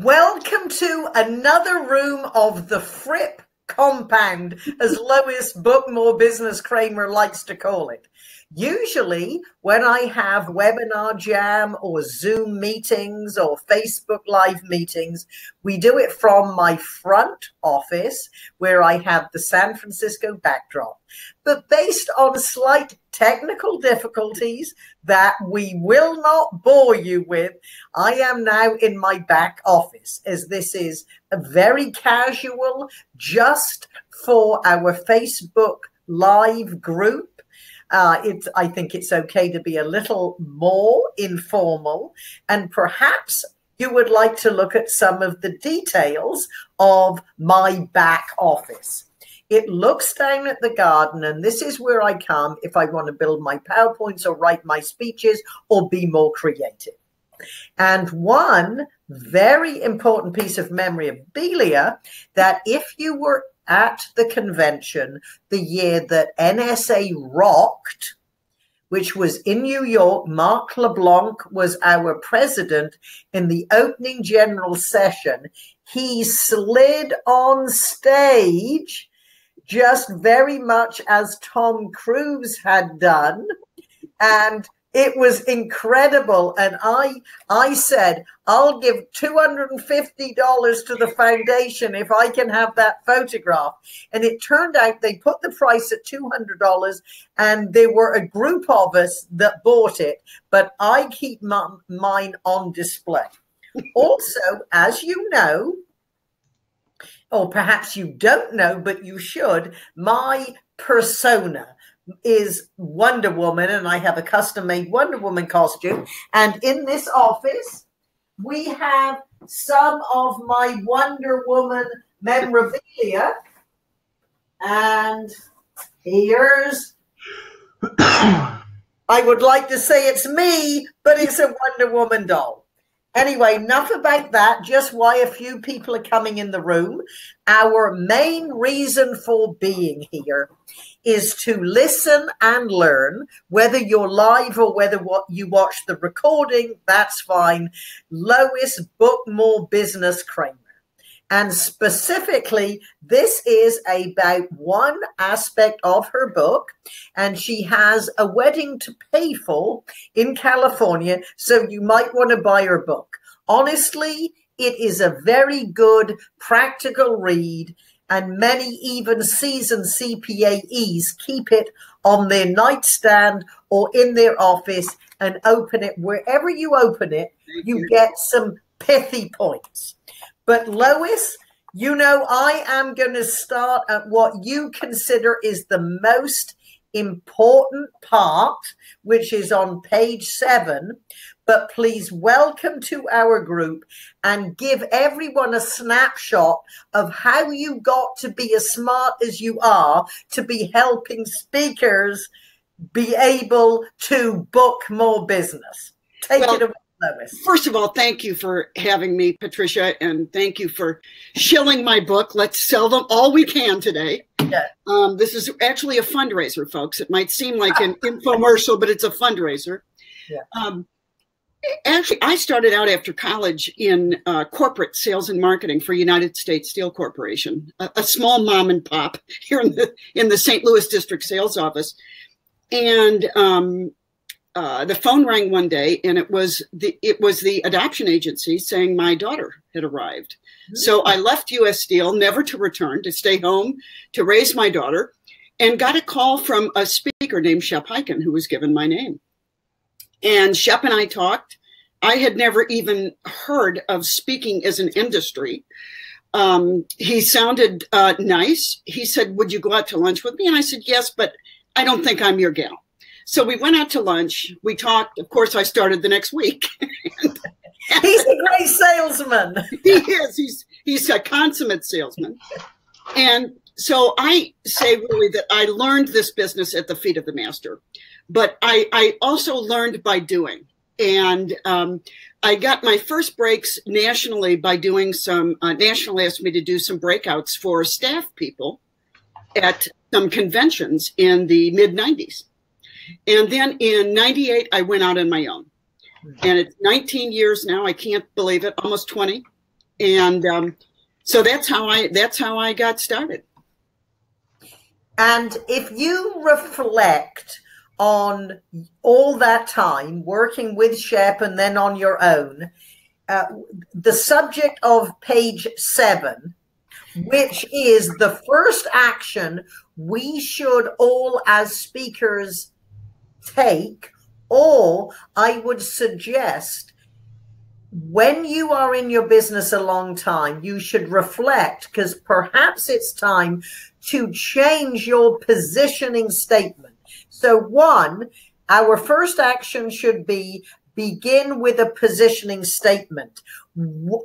Welcome to another room of the Fripp compound, as Lois Bookmore Business Creamer likes to call it. Usually, when I have WebinarJam or Zoom meetings or Facebook Live meetings, we do it from my front office where I have the San Francisco backdrop. But based on slight technical difficulties that we will not bore you with, I am now in my back office as this is a very casual, just for our Facebook Live group uh, it's, I think it's okay to be a little more informal and perhaps you would like to look at some of the details of my back office. It looks down at the garden, and this is where I come if I want to build my PowerPoints or write my speeches or be more creative. And one very important piece of memorabilia that if you were at the convention the year that NSA rocked, which was in New York. Mark LeBlanc was our president in the opening general session. He slid on stage just very much as Tom Cruise had done. And it was incredible. And i i said i'll give $250 to the foundation if i can have that photograph. And it turned out they put the price at $200 and there were a group of us that bought it. But i keep my, mine on display. Also as you know or perhaps you don't know but you should my persona is Wonder Woman, and I have a custom made Wonder Woman costume. And in this office, we have some of my Wonder Woman memorabilia. And here's, I would like to say it's me, but it's a Wonder Woman doll. Anyway, enough about that, just why a few people are coming in the room. Our main reason for being here is to listen and learn, whether you're live or whether what you watch the recording, that's fine. Lois Bookmore Business Creamer. And specifically, this is about one aspect of her book. And she has a wedding to pay for in California. So you might want to buy her book. Honestly, it is a very good practical read and many even seasoned CPAEs keep it on their nightstand or in their office and open it. Wherever you open it, you, you get some pithy points. But Lois, you know, I am going to start at what you consider is the most important part, which is on page seven, but please welcome to our group and give everyone a snapshot of how you got to be as smart as you are to be helping speakers be able to book more business. Take well, it away. Lois. First of all, thank you for having me, Patricia, and thank you for shilling my book. Let's sell them all we can today. Yeah. Um, this is actually a fundraiser, folks. It might seem like an infomercial, but it's a fundraiser. Yeah. Um, Actually, I started out after college in uh, corporate sales and marketing for United States Steel Corporation, a, a, small mom and pop here in the in the St. Louis district sales office. And um, uh, the phone rang one day, and it was the it was the adoption agency saying my daughter had arrived. So I left U.S. Steel, never to return, to stay home to raise my daughter, and got a call from a speaker named Shep Hyken, who was given my name. And Shep and I talked. I had never even heard of speaking as an industry. Um, he sounded uh, nice. He said, Would you go out to lunch with me? And I said, Yes, but I don't think I'm your gal. So we went out to lunch. We talked. Of course, I started the next week. he's a great salesman. he is. He's he's a consummate salesman. And so I say really that I learned this business at the feet of the master but I, I also learned by doing. And um, I got my first breaks nationally by doing some, uh, National asked me to do some breakouts for staff people at some conventions in the mid 90s. And then in 98, I went out on my own. And it's 19 years now. I can't believe it, almost 20. and um, so that's how I that's how I got started. And if you reflect on all that time working with Shep and then on your own, uh, the subject of page seven, which is the first action we should all as speakers take, or I would suggest when you are in your business a long time, you should reflect because perhaps it's time to change your positioning statement. So, one, our first action should be begin with a positioning statement.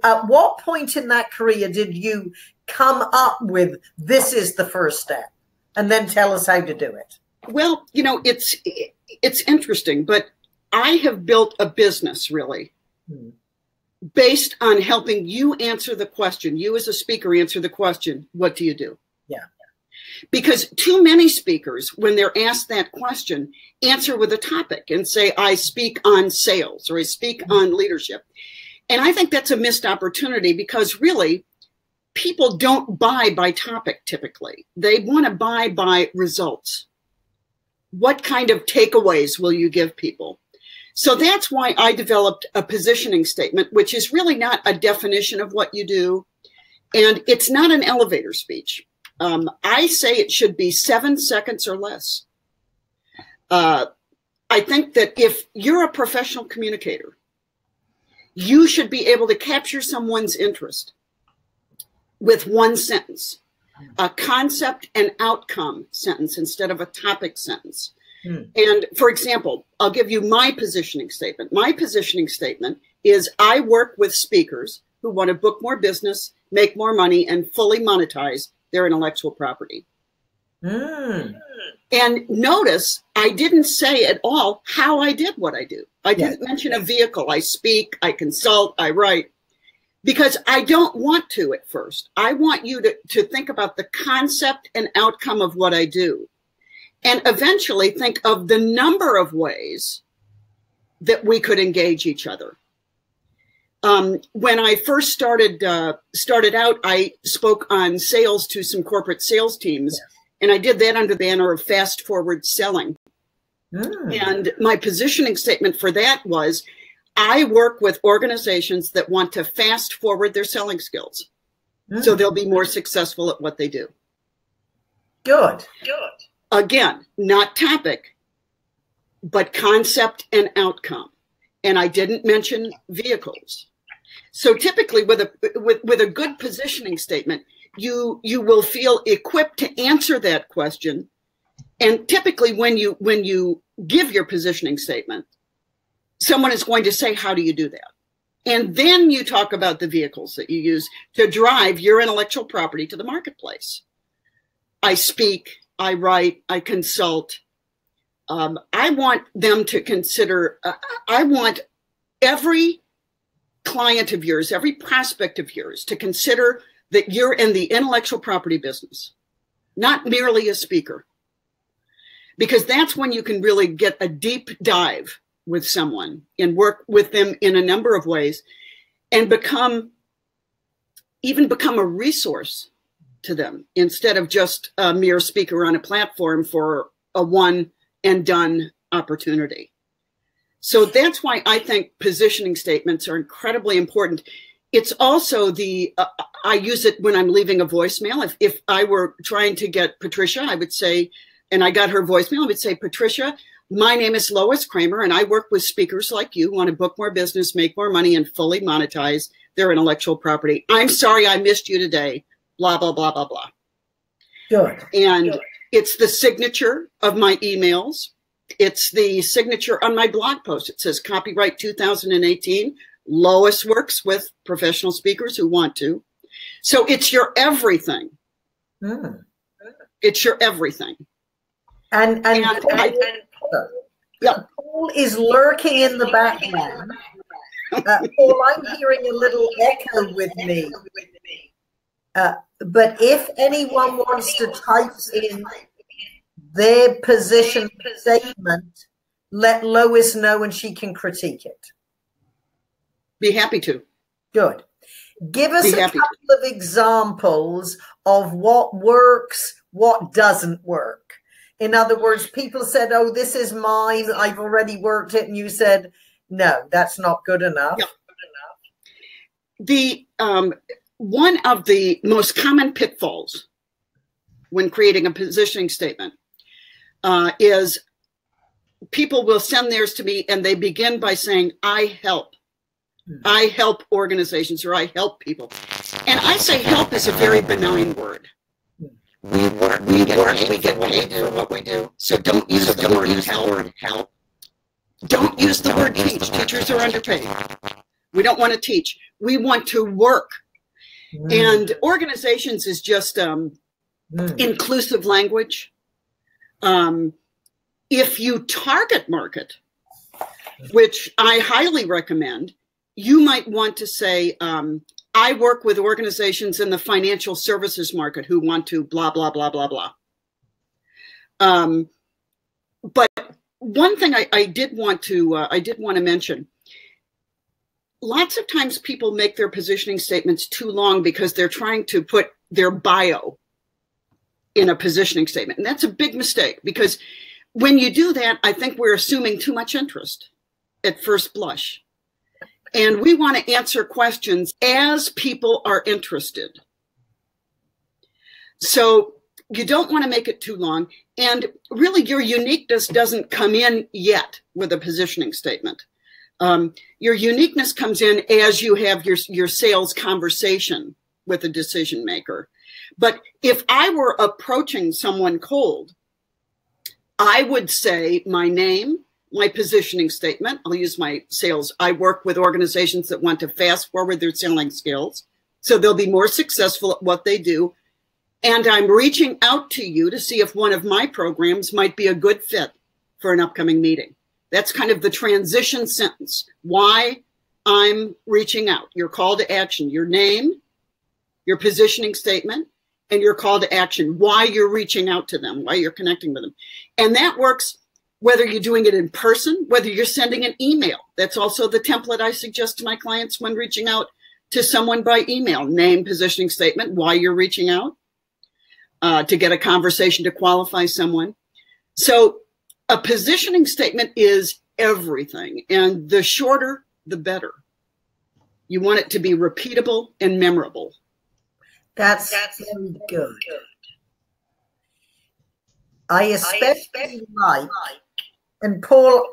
At what point in that career did you come up with this is the first step? And then tell us how to do it. Well, you know, it's it's interesting, but I have built a business really hmm. based on helping you answer the question. You as a speaker answer the question, what do you do? Yeah. Because too many speakers, when they're asked that question, answer with a topic and say, I speak on sales or I speak mm-hmm. on leadership. And I think that's a missed opportunity because really, people don't buy by topic typically. They want to buy by results. What kind of takeaways will you give people? So that's why I developed a positioning statement, which is really not a definition of what you do. And it's not an elevator speech. Um, I say it should be seven seconds or less. Uh, I think that if you're a professional communicator, you should be able to capture someone's interest with one sentence, a concept and outcome sentence instead of a topic sentence. Hmm. And for example, I'll give you my positioning statement. My positioning statement is I work with speakers who want to book more business, make more money, and fully monetize their intellectual property. Mm. And notice I didn't say at all how I did what I do. I didn't mention a vehicle. I speak, I consult, I write, because I don't want to at first. I want you to, to think about the concept and outcome of what I do. And eventually think of the number of ways that we could engage each other. Um, when I first started uh, started out, I spoke on sales to some corporate sales teams, and I did that under the banner of fast forward selling. Mm. And my positioning statement for that was, I work with organizations that want to fast forward their selling skills, mm. so they'll be more successful at what they do. Good. Good. Again, not topic, but concept and outcome. And I didn't mention vehicles. So typically with a with, with a good positioning statement, you you will feel equipped to answer that question. And typically when you when you give your positioning statement, someone is going to say, How do you do that? And then you talk about the vehicles that you use to drive your intellectual property to the marketplace. I speak, I write, I consult. Um, I want them to consider, uh, I want every client of yours, every prospect of yours to consider that you're in the intellectual property business, not merely a speaker. Because that's when you can really get a deep dive with someone and work with them in a number of ways and become even become a resource to them instead of just a mere speaker on a platform for a one and done opportunity. So that's why I think positioning statements are incredibly important. It's also the, uh, I use it when I'm leaving a voicemail. If, if I were trying to get Patricia, I would say, and I got her voicemail, I would say, Patricia, my name is Lois Creamer, and I work with speakers like you who want to book more business, make more money, and fully monetize their intellectual property. I'm sorry I missed you today. Blah, blah, blah, blah, blah. Good. And Good. it's the signature of my emails. It's the signature on my blog post. It says copyright 2018. Lois works with professional speakers who want to. So it's your everything. Mm. It's your everything. And and, and, I, and Paul, yeah. Paul is lurking in the background. Uh, Paul, I'm hearing a little echo with me. Uh, but if anyone wants to type in their position statement, let Lois know and she can critique it. Be happy to. Good. Give us Be a couple of examples of what works, what doesn't work. In other words, people said, Oh, this is mine. I've already worked it. And you said, No, that's not good enough. Yeah. The um, one of the most common pitfalls when creating a positioning statement uh, is people will send theirs to me and they begin by saying, I help. Hmm. I help organizations or I help people. And I say help is a very benign word. We work, we get we get paid for what we do. So don't use the word help. help. Don't use the word teach. Teachers are underpaid. We don't want to teach. We want to work. Mm. And organizations is just um, mm. inclusive language. Um, if you target market, which I highly recommend, you might want to say, um, I work with organizations in the financial services market who want to blah, blah, blah, blah, blah. Um, but one thing I, I did want to uh, I did want to mention lots of times people make their positioning statements too long because they're trying to put their bio in a positioning statement. And that's a big mistake because when you do that, I think we're assuming too much interest at first blush. And we want to answer questions as people are interested. So you don't want to make it too long. And really, your uniqueness doesn't come in yet with a positioning statement. Um, your uniqueness comes in as you have your, your sales conversation with a decision maker. But if I were approaching someone cold, I would say my name, my positioning statement. I'll use my sales. I work with organizations that want to fast forward their selling skills so they'll be more successful at what they do. And I'm reaching out to you to see if one of my programs might be a good fit for an upcoming meeting. That's kind of the transition sentence. Why I'm reaching out. Your call to action, your name, your positioning statement, and your call to action. Why you're reaching out to them, why you're connecting with them. And that works whether you're doing it in person, whether you're sending an email. That's also the template I suggest to my clients when reaching out to someone by email. Name, positioning statement, why you're reaching out, uh, to get a conversation to qualify someone. So a positioning statement is everything, and the shorter, the better. You want it to be repeatable and memorable. That's, That's very good. good. I especially like, and Paul,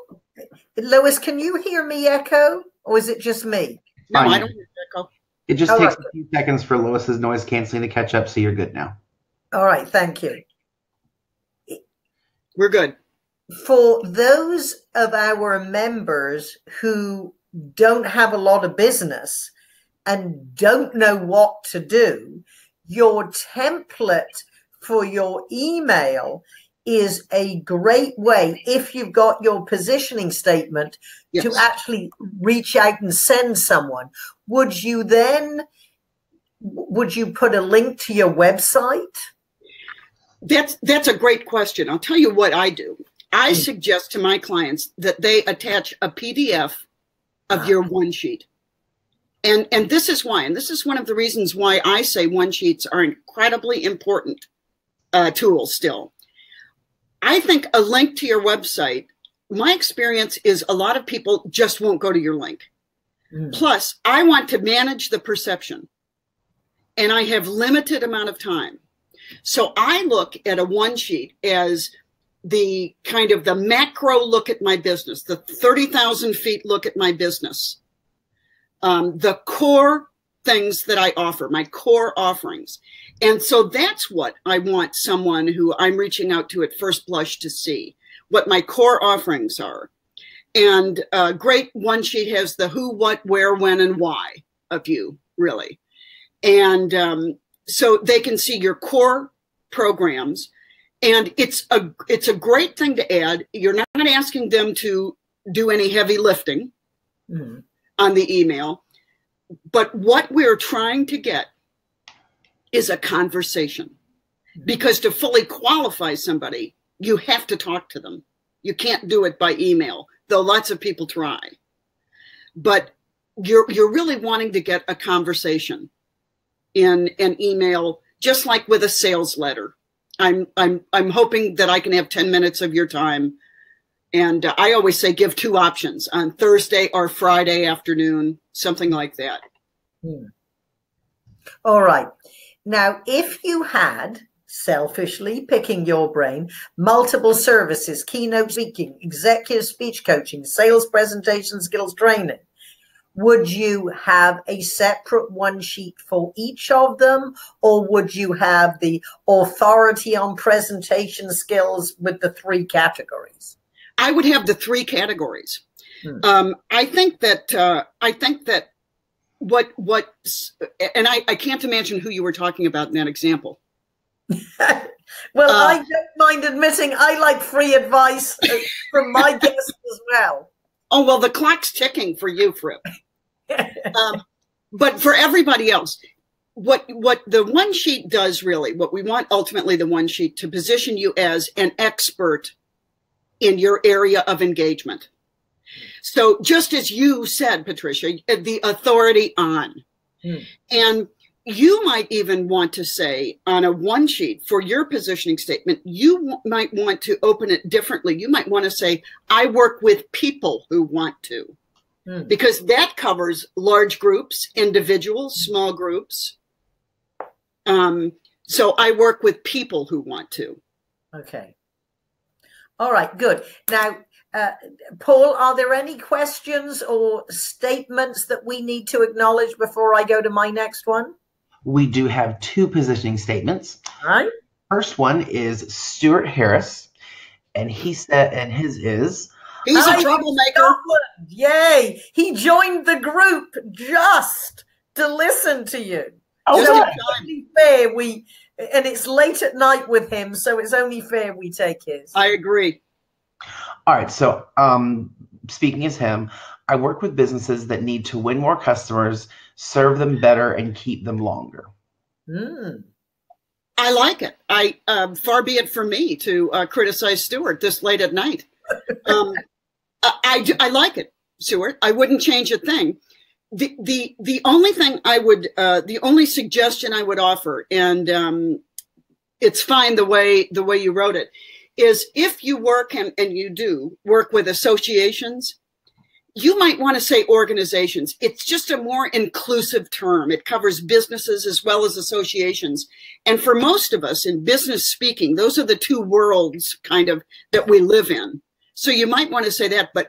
Lois, can you hear me echo, or is it just me? No, I don't hear echo. It just All takes right. a few seconds for Lois's noise canceling to catch up, so you're good now. All right, thank you. We're good for those of our members who don't have a lot of business and don't know what to do, your template for your email is a great way if you've got your positioning statement yes. to actually reach out and send someone would you then would you put a link to your website that's that's a great question i'll tell you what i do I mm. suggest to my clients that they attach a PDF of your one sheet. And, and this is why, and this is one of the reasons why I say one sheets are incredibly important uh, tools still. I think a link to your website, my experience is a lot of people just won't go to your link. Mm. Plus, I want to manage the perception and I have limited amount of time. So I look at a one sheet as the kind of the macro look at my business, the 30,000 feet look at my business, um, the core things that I offer, my core offerings. And so that's what I want someone who I'm reaching out to at first blush to see what my core offerings are. And uh, great one sheet has the who, what, where, when, and why of you, really. And um, so they can see your core programs and it's a it's a great thing to add you're not asking them to do any heavy lifting mm. on the email but what we're trying to get is a conversation because to fully qualify somebody you have to talk to them you can't do it by email though lots of people try but you're you're really wanting to get a conversation in an email, just like with a sales letter. I'm I'm I'm hoping that I can have 10 minutes of your time. And uh, I always say give two options on Thursday or Friday afternoon, something like that. Hmm. All right. Now, if you had selfishly picking your brain, multiple services, keynote speaking, executive speech coaching, sales presentation skills training, would you have a separate one sheet for each of them? Or would you have the authority on presentation skills with the three categories? I would have the three categories. Hmm. um, i think that uh, i think that what what and I, I can't imagine who you were talking about in that example well uh, i don't mind admitting i like free advice uh, from my guests as well Oh well, the clock's ticking for you, Fripp. um, but for everybody else, what what the one sheet does really, what we want ultimately the one sheet to position you as an expert in your area of engagement. So just as you said, Patricia, the authority on, hmm. and you might even want to say on a one sheet for your positioning statement, you might want to open it differently. You might want to say, I work with people who want to, mm. because that covers large groups, individuals, small groups. Um, so I work with people who want to. Okay. All right, good. Now, uh, Paul, are there any questions or statements that we need to acknowledge before I go to my next one? we do have two positioning statements. All right. First one is Stuart Harris, and he said, and his is. He's a troublemaker. Yay! He joined the group just to listen to you. Oh, so it's only fair we, and it's late at night with him, so it's only fair we take his. I agree. All right. So, um, speaking as him, I work with businesses that need to win more customers serve them better, and keep them longer. Mm. I like it. I um, far be it from me to uh, criticize Stuart this late at night. Um, I, I, I like it, Stuart. I wouldn't change a thing. The the the only thing I would uh, the only suggestion I would offer, and um, it's fine the way the way you wrote it, is if you work and, and you do work with associations, you might want to say organizations. It's just a more inclusive term. It covers businesses as well as associations. And for most of us in business speaking, those are the two worlds kind of that we live in. So you might want to say that, but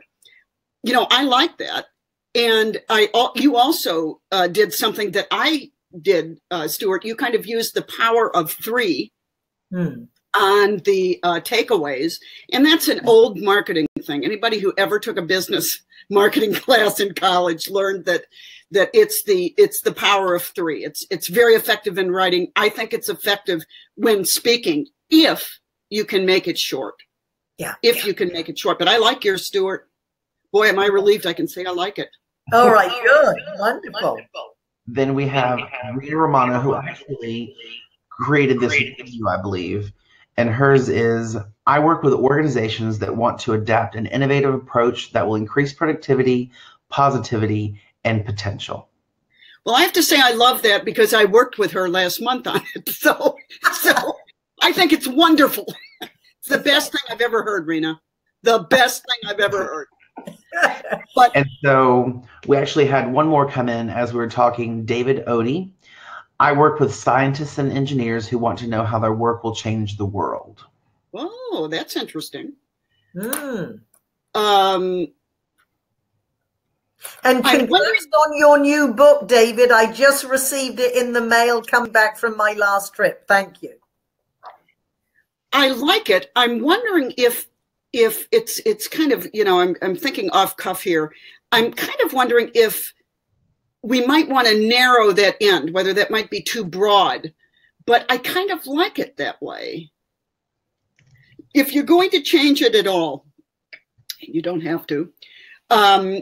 you know, I like that. And I, you also uh, did something that I did, uh, Stuart. You kind of used the power of three hmm. On the uh, takeaways, and that's an old marketing thing. Anybody who ever took a business marketing class in college learned that that it's the it's the power of three. It's it's very effective in writing. I think it's effective when speaking if you can make it short. Yeah. If yeah. you can make it short. But I like your Stuart. Boy, am I relieved I can say I like it. All right, good. Wonderful. Then we have Rita Romano, who actually created this video, I believe. And hers is I work with organizations that want to adapt an innovative approach that will increase productivity, positivity, and potential. Well, I have to say I love that because I worked with her last month on it. So, so I think it's wonderful. It's the best thing I've ever heard, Rena. The best thing I've ever heard. But and so we actually had one more come in as we were talking. David Odie. I work with scientists and engineers who want to know how their work will change the world. Oh, that's interesting. Mm. Um, and congrats on your new book, David. I just received it in the mail coming back from my last trip. Thank you. I like it. I'm wondering if if it's it's kind of you know I'm I'm thinking off cuff here. I'm kind of wondering if we might want to narrow that end, whether that might be too broad. But I kind of like it that way if you're going to change it at all, you don't have to, um,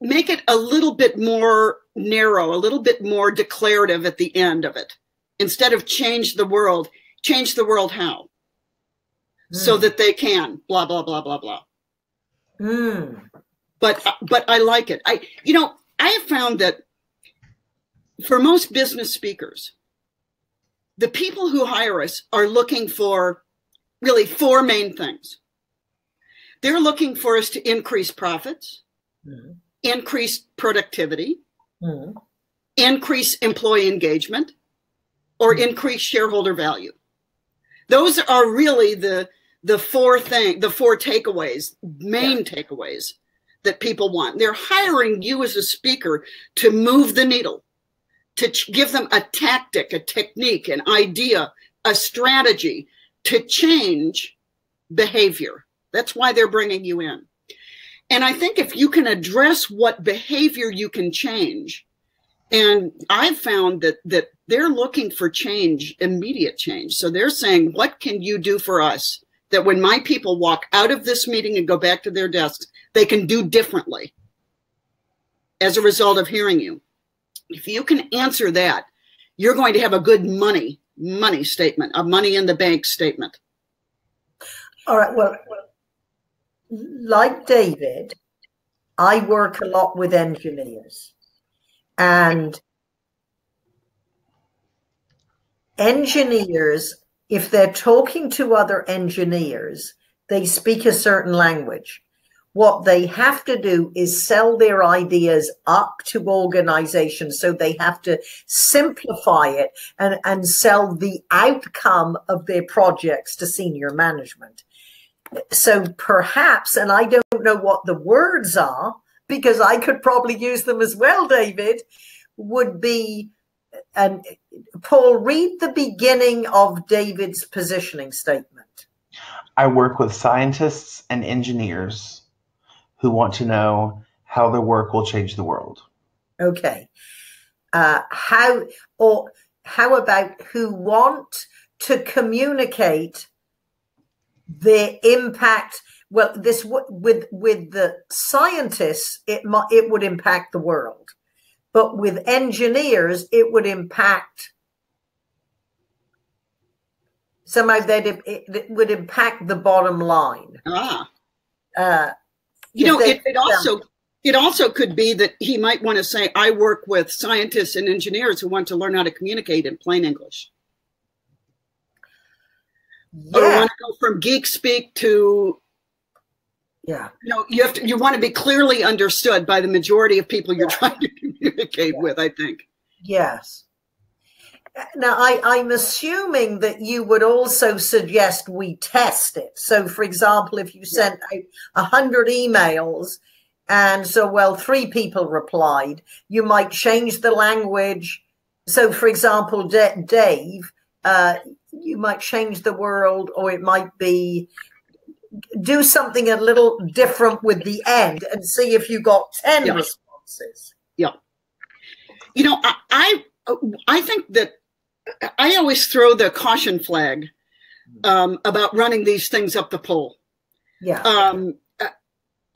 make it a little bit more narrow, a little bit more declarative at the end of it. Instead of change the world, change the world how? Mm. So that they can, blah, blah, blah, blah, blah. Mm. But, but I like it. I, you know, I I have found that for most business speakers, the people who hire us are looking for really four main things. They're looking for us to increase profits, mm-hmm. increase productivity, mm-hmm. increase employee engagement, or mm-hmm. increase shareholder value. Those are really the the four thing the four takeaways, main yeah. takeaways that people want. They're hiring you as a speaker to move the needle, to give them a tactic, a technique, an idea, a strategy to change behavior. That's why they're bringing you in. And I think if you can address what behavior you can change, and I've found that that they're looking for change, immediate change. So they're saying, what can you do for us that when my people walk out of this meeting and go back to their desks, they can do differently as a result of hearing you? If you can answer that, you're going to have a good money money statement, a money in the bank statement. All right. Well, like David, I work a lot with engineers. And engineers, if they're talking to other engineers, they speak a certain language. What they have to do is sell their ideas up to organizations. So they have to simplify it and, and sell the outcome of their projects to senior management. So perhaps, and I don't know what the words are, because I could probably use them as well, David, would be and Paul, read the beginning of David's positioning statement. I work with scientists and engineers who want to know how their work will change the world. Okay. Uh, how or how about who want to communicate the impact? Well, this with with the scientists, it might it would impact the world but with engineers, it would impact somehow that it, it, would impact the bottom line. Ah. Uh, you know, it, it also it also could be that he might want to say, "I work with scientists and engineers who want to learn how to communicate in plain English." Yeah. Or want to go from geek speak to yeah. You know, you have to you want to be clearly understood by the majority of people you're yeah. trying to communicate yeah. with, I think. Yes. Now, I, I'm assuming that you would also suggest we test it. So, for example, if you sent out a hundred emails and so, well, three people replied, you might change the language. So, for example, D- Dave, uh, you might change the world, or it might be do something a little different with the end and see if you got 10 yeah. responses. Yeah. You know, I, I, I think that I always throw the caution flag um, about running these things up the pole. Yeah. Um,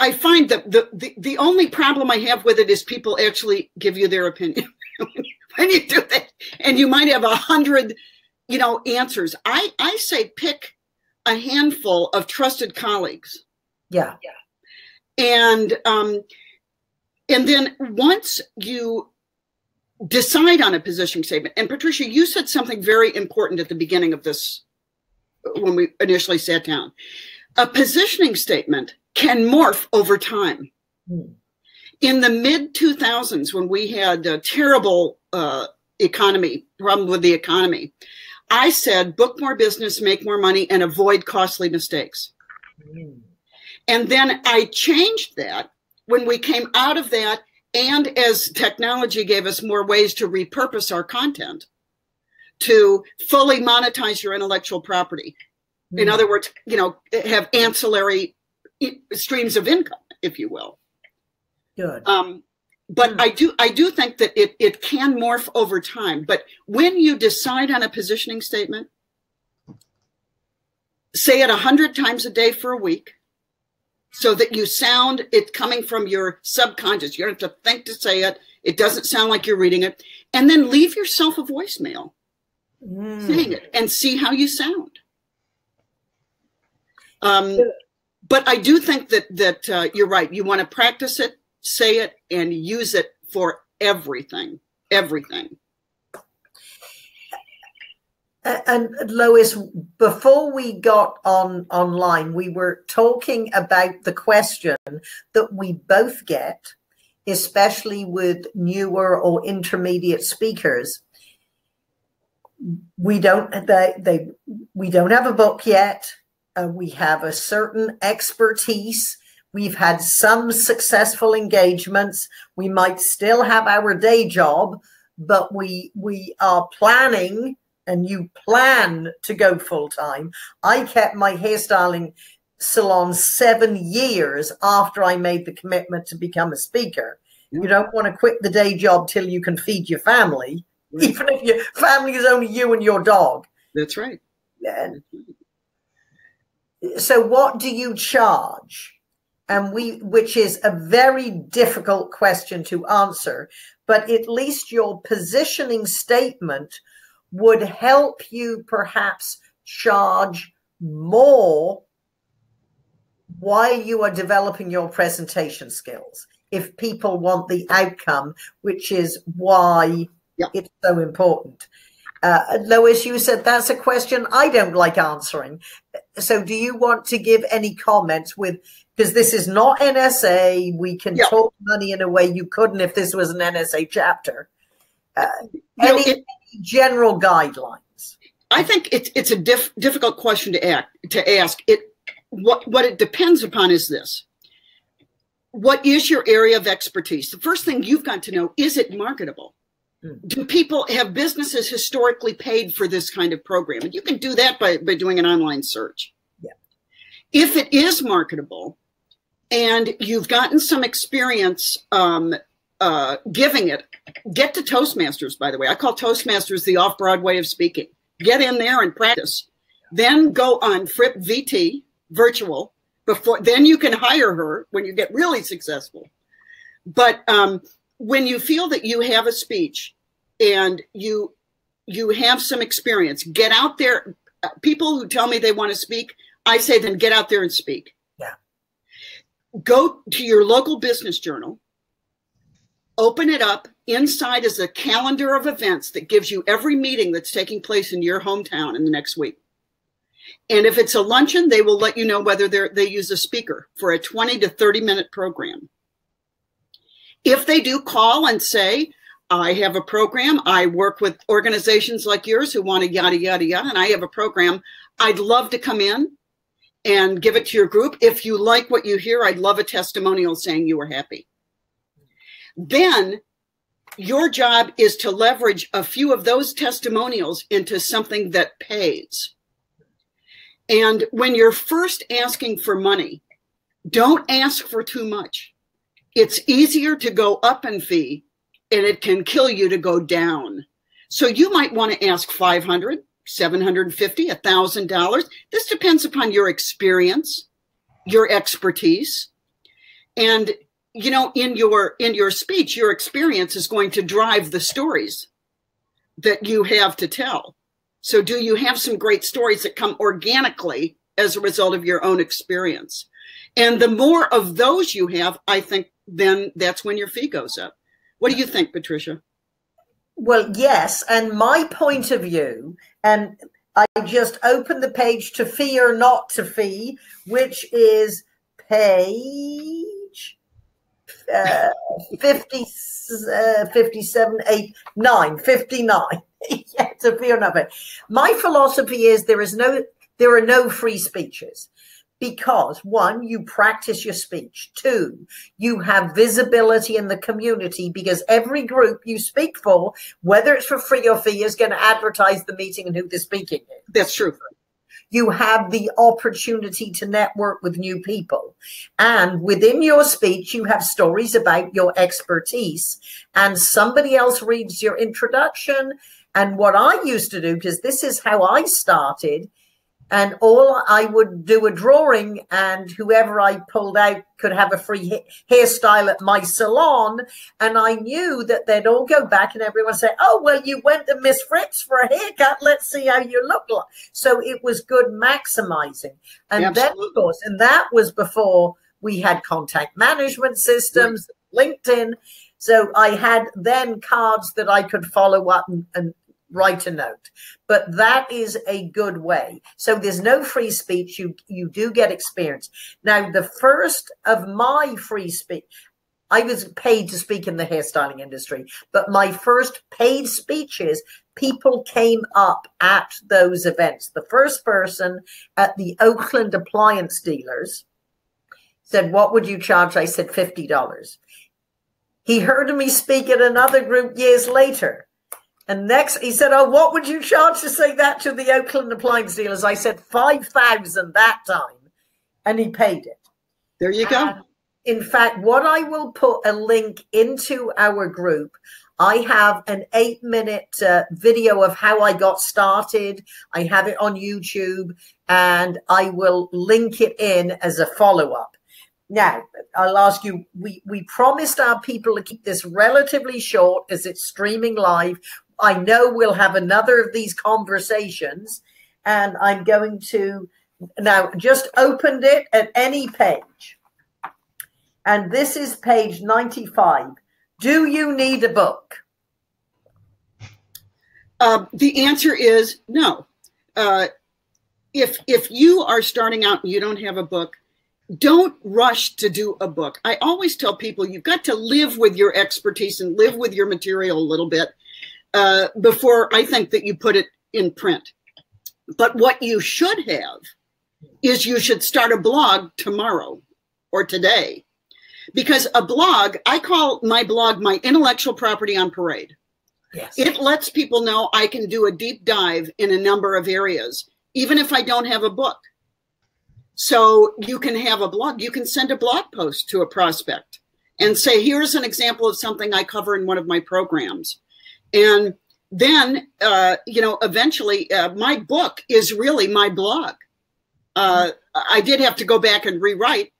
I find that the, the, the only problem I have with it is people actually give you their opinion when you do that, and you might have a hundred, you know, answers. I I say pick a handful of trusted colleagues. Yeah. Yeah. And um, and then once you decide on a positioning statement, and Patricia, you said something very important at the beginning of this when we initially sat down. A positioning statement can morph over time. Hmm. In the mid 2000s, when we had a terrible uh, economy, problem with the economy, I said, book more business, make more money, and avoid costly mistakes. Mm. And then I changed that when we came out of that, and as technology gave us more ways to repurpose our content to fully monetize your intellectual property. In other words, you know, have ancillary streams of income, if you will. Good. Um, but mm. I do I do think that it it can morph over time. But when you decide on a positioning statement, say it a hundred times a day for a week, so that you sound it coming from your subconscious. You don't have to think to say it. It doesn't sound like you're reading it, and then leave yourself a voicemail mm. saying it and see how you sound. Um, but I do think that that uh, you're right. You want to practice it say it and use it for everything, everything. And Lois, before we got on online, we were talking about the question that we both get, especially with newer or intermediate speakers. We don't they, they we don't have a book yet. Uh, we have a certain expertise. We've had some successful engagements. We might still have our day job, but we we are planning and you plan to go full time. I kept my hairstyling salon seven years after I made the commitment to become a speaker. You don't want to quit the day job till you can feed your family, even if your family is only you and your dog. That's right. Yeah. So, what do you charge? And we, which is a very difficult question to answer, but at least your positioning statement would help you perhaps charge more while you are developing your presentation skills if people want the outcome, which is why yeah. it's so important. Uh, Lois, you said that's a question I don't like answering. So, do you want to give any comments with? Because this is not NSA, we can yeah. talk money in a way you couldn't if this was an NSA chapter. Uh, any, it, general guidelines? I think it's it's a diff, difficult question to act to ask. It what what it depends upon is this: what is your area of expertise? The first thing you've got to know is it marketable. Hmm. Do people have businesses historically paid for this kind of program? And you can do that by, by doing an online search. Yeah. If it is marketable and you've gotten some experience um, uh, giving it. Get to Toastmasters, by the way. I call Toastmasters the off Broadway of speaking. Get in there and practice. Then go on Fripp VT virtual before. Then you can hire her when you get really successful. But um, when you feel that you have a speech and you you have some experience, get out there. People who tell me they want to speak, I say then get out there and speak. Yeah. Go to your local business journal open it up. Inside is a calendar of events that gives you every meeting that's taking place in your hometown in the next week. And if it's a luncheon, they will let you know whether they use a speaker for a 20 to 30 minute program. If they do call and say, I have a program, I work with organizations like yours who want to yada, yada, yada, and I have a program, I'd love to come in and give it to your group. If you like what you hear, I'd love a testimonial saying you were happy. Then your job is to leverage a few of those testimonials into something that pays. And when you're first asking for money, don't ask for too much. It's easier to go up in fee and it can kill you to go down. So you might want to ask 500, 750, $1,000. This depends upon your experience, your expertise, and you know in your in your speech your experience is going to drive the stories that you have to tell. So do you have some great stories that come organically as a result of your own experience? And the more of those you have i think then that's when your fee goes up. What do you think patricia? Well yes and my point of view and i just opened the page to fee or not to fee which is pay uh, 50, uh, 57, 8, 9, 59. yeah, to be another. My philosophy is there is no, there are no free speeches because one, you practice your speech. Two, you have visibility in the community because every group you speak for, whether it's for free or fee, is going to advertise the meeting and who they're speaking is. That's true you have the opportunity to network with new people. And within your speech, you have stories about your expertise, and somebody else reads your introduction. And what I used to do, because this is how I started, and all I would do a drawing, and whoever I pulled out could have a free ha- hairstyle at my salon. And I knew that they'd all go back and everyone say, "Oh, well, you went to Miss Fritz for a haircut. Let's see how you look like." So it was good maximizing, and then of course, and that was before we had contact management systems, right. LinkedIn. So I had then cards that I could follow up and, and write a note. But that is a good way. So there's no free speech. You you do get experience. Now the first of my free speech, I was paid to speak in the hairstyling industry, but my first paid speeches, people came up at those events. The first person at the Oakland appliance dealers said, What would you charge? I said, $50. He heard me speak at another group years later. And next, he said, "Oh, what would you charge to say that to the Oakland appliance dealers?" I said five thousand that time, and he paid it. There you go. And in fact, what I will put a link into our group. I have an eight minute uh, video of how I got started. I have it on YouTube and I will link it in as a follow up. Now, I'll ask you, we, we promised our people to keep this relatively short as it's streaming live. I know we'll have another of these conversations, and I'm going to now just opened it at any page. And this is page 95. Do you need a book? Uh, the answer is no. Uh, if if you are starting out and you don't have a book, don't rush to do a book. I always tell people you've got to live with your expertise and live with your material a little bit uh, before I think that you put it in print. But what you should have is you should start a blog tomorrow or today. Because a blog, I call my blog my intellectual property on parade. Yes. It lets people know I can do a deep dive in a number of areas, even if I don't have a book. So you can have a blog, you can send a blog post to a prospect and say, here's an example of something I cover in one of my programs. And then, uh, you know, eventually uh, my book is really my blog. Uh, I did have to go back and rewrite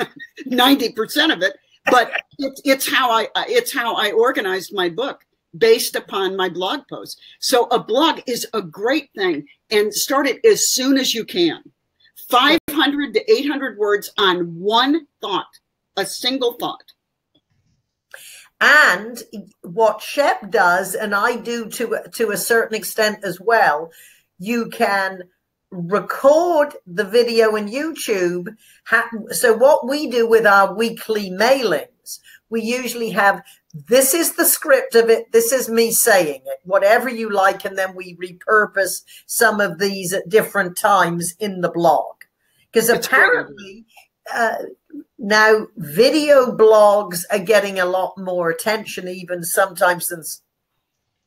90% of it, but it, it's how I, it's how I organized my book based upon my blog posts. So a blog is a great thing and start it as soon as you can. 500 to 800 words on one thought, a single thought. And what Shep does, and I do to to a certain extent as well, you can record the video in YouTube. So what we do with our weekly mailings, we usually have this is the script of it. This is me saying it, whatever you like, and then we repurpose some of these at different times in the blog. Because apparently, uh, now, video blogs are getting a lot more attention, even sometimes than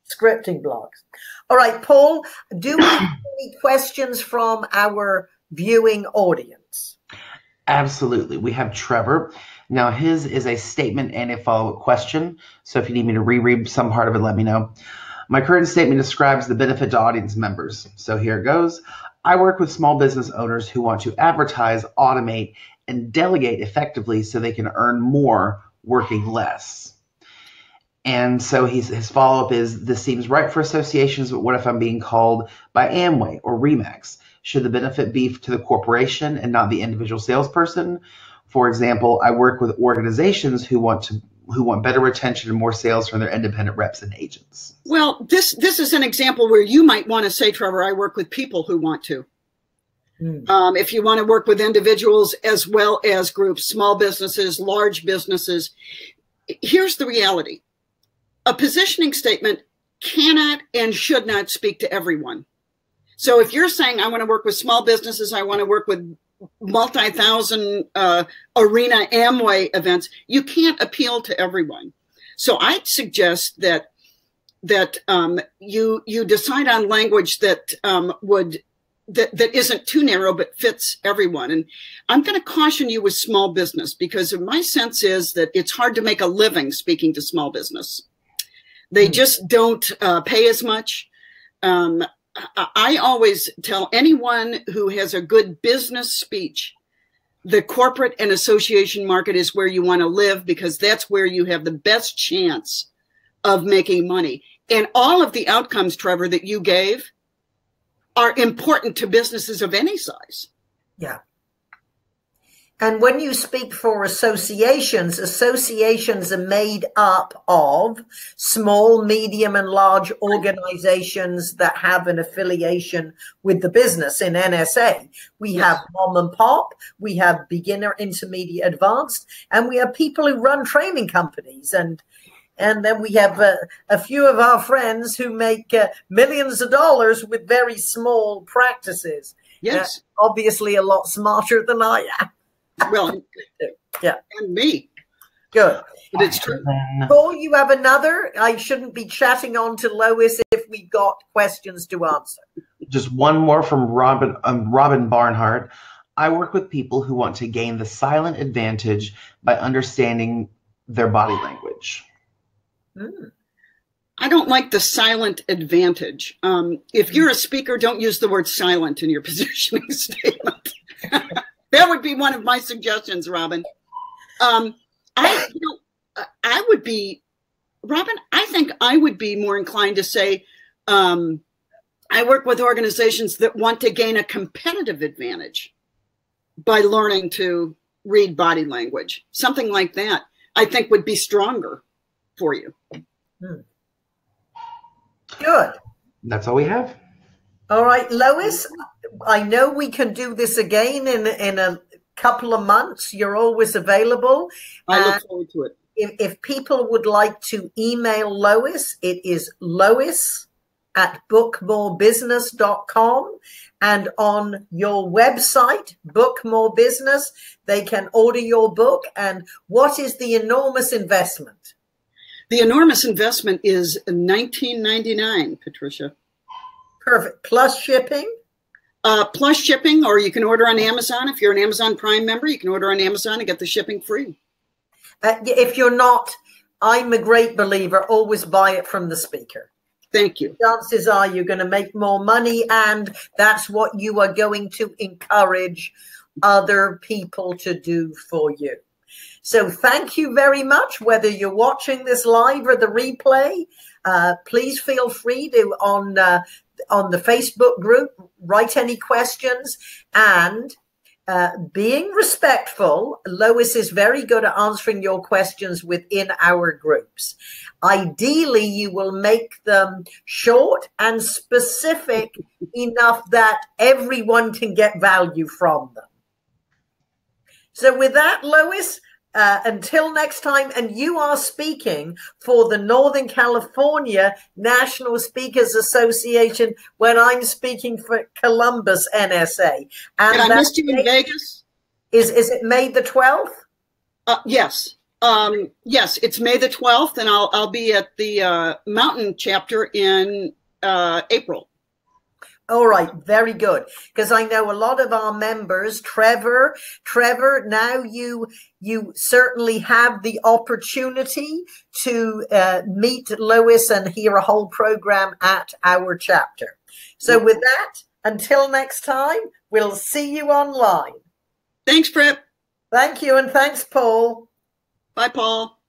scripting blogs. All right, Paul, do we have any questions from our viewing audience? Absolutely. We have Trevor. Now, his is a statement and a follow up question. So if you need me to reread some part of it, let me know. My current statement describes the benefit to audience members. So here it goes. I work with small business owners who want to advertise, automate, and delegate effectively so they can earn more working less. And so his follow up is this seems right for associations, but what if I'm being called by Amway or Remax? Should the benefit be to the corporation and not the individual salesperson? For example, I work with organizations who want to who want better retention and more sales from their independent reps and agents. Well, this this is an example where you might want to say, Trevor, I work with people who want to. Mm. Um, if you want to work with individuals as well as groups, small businesses, large businesses, here's the reality a positioning statement cannot and should not speak to everyone. So if you're saying, I want to work with small businesses, I want to work with multi thousand uh, arena Amway events, you can't appeal to everyone. So I'd suggest that that um, you you decide on language that um, would that, that isn't too narrow but fits everyone. And I'm going to caution you with small business because my sense is that it's hard to make a living speaking to small business. They mm. just don't uh, pay as much. Um, I always tell anyone who has a good business speech, the corporate and association market is where you want to live because that's where you have the best chance of making money. And all of the outcomes, Trevor, that you gave, are important to businesses of any size. Yeah. And when you speak for associations, associations are made up of small, medium, and large organizations that have an affiliation with the business in NSA. We yes. have mom and pop, we have beginner, intermediate, advanced, and we have people who run training companies. And and then we have uh, a few of our friends who make uh, millions of dollars with very small practices. Yes. Uh, obviously, a lot smarter than I am. Well, yeah. And me. Good. But it's true. Paul, you have another? I shouldn't be chatting on to Lois if we got questions to answer. Just one more from Robin um, Robin Barnhart. I work with people who want to gain the silent advantage by understanding their body language. Mm. I don't like the silent advantage. Um, if you're a speaker, don't use the word silent in your positioning statement. that would be one of my suggestions, Robin. Um, I, you know, I would be, Robin. I think I would be more inclined to say, um, I work with organizations that want to gain a competitive advantage by learning to read body language. Something like that, I think, would be stronger for you. Hmm. Good. That's all we have. All right, Lois, I know we can do this again in in a couple of months. You're always available. I look forward to it. If, if people would like to email Lois, it is Lois at bookmorebusiness.com. And on your website, Book More Business, they can order your book. And what is the enormous investment? The enormous investment is 19.99, Patricia. Perfect. Plus shipping? Uh, plus shipping, or you can order on Amazon. If you're an Amazon Prime member, you can order on Amazon and get the shipping free. Uh, if you're not, I'm a great believer. Always buy it from the speaker. Thank you. Chances are you're going to make more money, and that's what you are going to encourage other people to do for you. So thank you very much. Whether you're watching this live or the replay, uh, please feel free to on uh, on the Facebook group write any questions and. Uh, being respectful, Lois is very good at answering your questions within our groups. Ideally, you will make them short and specific enough that everyone can get value from them. So, with that, Lois, uh, until next time, and you are speaking for the Northern California National Speakers Association when I'm speaking for Columbus NSA. And, and I missed you in Vegas. Is is it May the twelfth? Uh, yes, um, yes, it's May the twelfth, and I'll I'll be at the uh, Mountain chapter in uh, April. All right, very good. Because I know a lot of our members, Trevor, Trevor, now you you certainly have the opportunity to uh, meet Lois and hear a whole program at our chapter. So with that, until next time, we'll see you online. Thanks, Fripp. Thank you, and thanks, Paul. Bye, Paul.